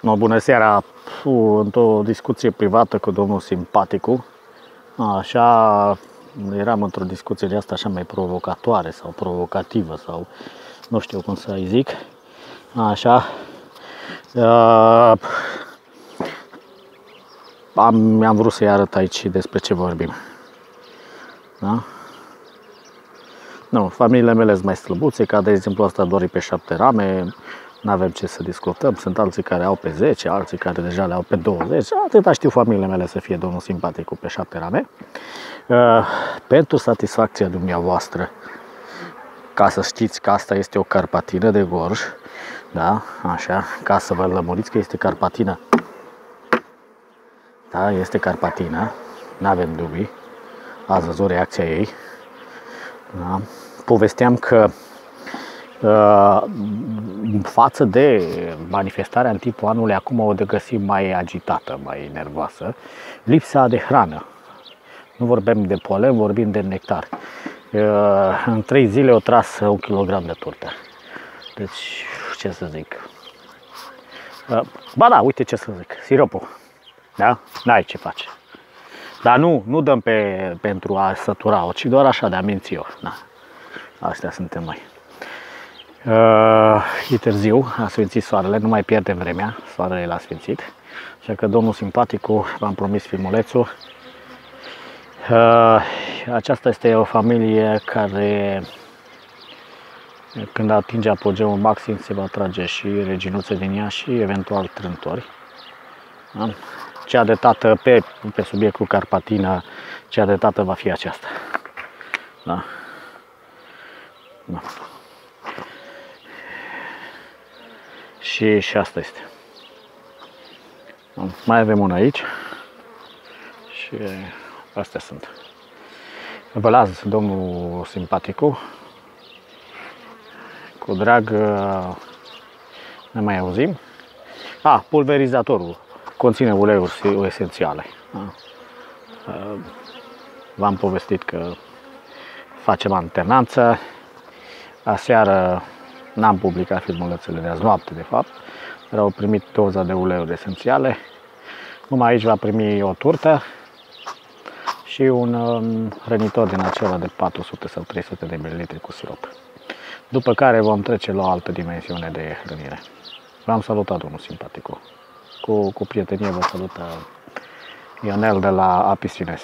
No, bună seara! Fu, într-o discuție privată cu domnul Simpaticu, așa, eram într-o discuție de asta așa mai provocatoare sau provocativă sau nu știu cum să-i zic, așa, uh, am, am vrut să-i arăt aici despre ce vorbim. Da? Nu, familiile mele sunt mai slăbuțe, ca de exemplu asta doar pe șapte rame, nu avem ce să discutăm. Sunt alții care au pe 10, alții care deja le au pe 20. Atâta știu familiile mele să fie domnul simpatic cu pe șapte rame. Uh, pentru satisfacția dumneavoastră, ca să știți că asta este o carpatină de gorj, da, așa, ca să vă lămuriți că este carpatină. Da, este carpatina, nu avem dubii. Ați văzut reacția ei. Da. Povesteam că uh, față de manifestarea în tipul anului, acum o de găsi mai agitată, mai nervoasă, lipsa de hrană. Nu vorbim de polen, vorbim de nectar. Uh, în trei zile o tras un kilogram de turtă. Deci, ce să zic. Uh, ba da, uite ce să zic, siropul. Da? N-ai ce face. Dar nu, nu dăm pe, pentru a sătura-o, ci doar așa de a minți-o. Da. Astea suntem noi. Uh, e târziu, a sfințit soarele, nu mai pierdem vremea, soarele l-a sfințit. Așa că domnul simpaticu, v-am promis filmulețul. Uh, aceasta este o familie care când atinge apogeul maxim se va trage și reginuțe din ea și eventual trântori. Da? Cea de tată pe, pe subiectul Carpatina, cea de tată va fi aceasta. Da. Da. Și, și asta este. Mai avem una aici. Și astea sunt. Vă las, domnul simpaticu. Cu drag ne mai auzim. A, ah, pulverizatorul conține uleiuri esențiale. Da. V-am povestit că facem alternanță. Aseară N-am publicat filmulețele de azi noapte, de fapt, dar au primit doza de uleiuri esențiale. Numai aici va primi o turtă și un um, hrănitor din acela de 400 sau 300 de ml cu sirop. După care vom trece la o altă dimensiune de hrănire. V-am salutat, domnul simpaticu. Cu, cu prietenie vă salută Ionel de la Apisines.